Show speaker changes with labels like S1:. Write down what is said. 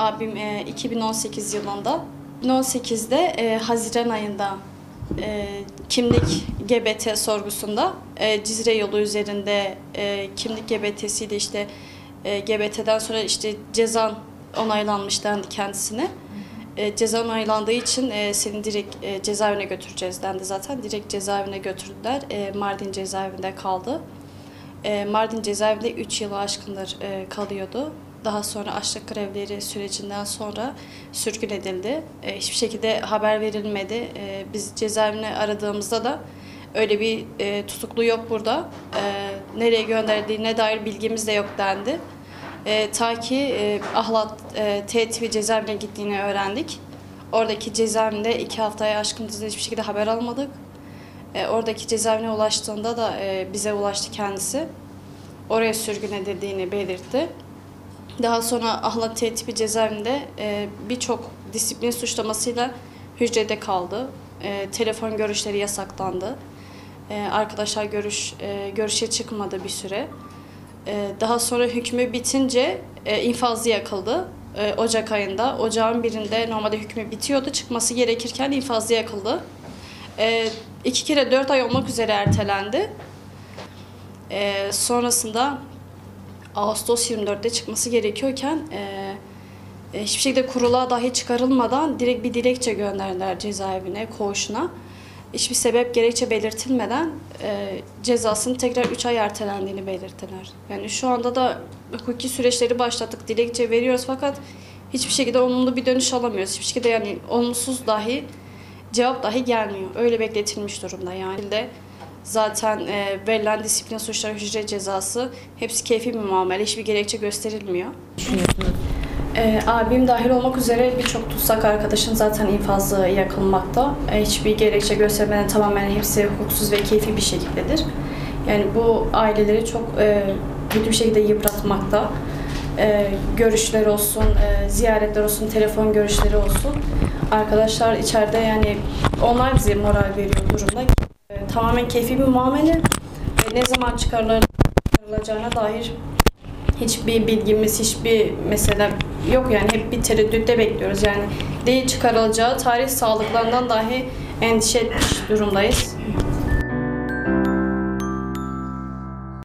S1: Abim e, 2018 yılında. 2018'de e, Haziran ayında e, kimlik GBT sorgusunda e, Cizre yolu üzerinde e, kimlik GBT'siyle işte e, GBT'den sonra işte cezan onaylanmış dendi kendisine. E, ceza onaylandığı için e, seni direkt e, cezaevine götüreceğiz dendi zaten. Direkt cezaevine götürdüler. E, Mardin cezaevinde kaldı. E, Mardin cezaevinde 3 yılı aşkındır e, kalıyordu. Daha sonra açlık grevleri sürecinden sonra sürgün edildi. E, hiçbir şekilde haber verilmedi. E, biz cezaevine aradığımızda da öyle bir e, tutuklu yok burada. E, nereye gönderildiğine dair bilgimiz de yok dendi. E, ta ki e, Ahlat e, TTV cezaevine gittiğini öğrendik. Oradaki cezaevinde iki haftaya aşkın hiçbir şekilde haber almadık. E, oradaki cezaevine ulaştığında da e, bize ulaştı kendisi. Oraya sürgün edildiğini belirtti. Daha sonra Ahlat Tertibi cezaevinde e, birçok disiplin suçlamasıyla hücrede kaldı. E, telefon görüşleri yasaklandı. E, arkadaşlar görüş e, görüşe çıkmadı bir süre. E, daha sonra hükmü bitince e, infazı yakıldı. E, Ocak ayında. Ocağın birinde normalde hükmü bitiyordu. Çıkması gerekirken infazı yakıldı. E, iki kere dört ay olmak üzere ertelendi. E, sonrasında Ağustos 24'te çıkması gerekiyorken e, e, hiçbir şekilde kuruluğa dahi çıkarılmadan direkt bir dilekçe gönderdiler cezaevine, koğuşuna. Hiçbir sebep gerekçe belirtilmeden e, cezasının tekrar 3 ay ertelendiğini belirttiler. Yani şu anda da hukuki süreçleri başlattık, dilekçe veriyoruz fakat hiçbir şekilde olumlu bir dönüş alamıyoruz. Hiçbir şekilde yani olumsuz dahi cevap dahi gelmiyor. Öyle bekletilmiş durumda yani. De zaten e, verilen disiplin suçları hücre cezası hepsi keyfi bir muamele. Hiçbir gerekçe gösterilmiyor. E, abim dahil olmak üzere birçok tutsak arkadaşın zaten infazı yakılmakta. E, hiçbir gerekçe göstermeden tamamen hepsi hukuksuz ve keyfi bir şekildedir. Yani bu aileleri çok e, kötü bir şekilde yıpratmakta. E, görüşler olsun, e, ziyaretler olsun, telefon görüşleri olsun. Arkadaşlar içeride yani onlar bize moral veriyor durumda. Tamamen keyfi bir muamele ve ne zaman çıkarılacağına dair hiçbir bilgimiz, hiçbir mesele yok yani hep bir tereddütte bekliyoruz yani değil çıkarılacağı tarih sağlıklarından dahi endişe etmiş durumdayız.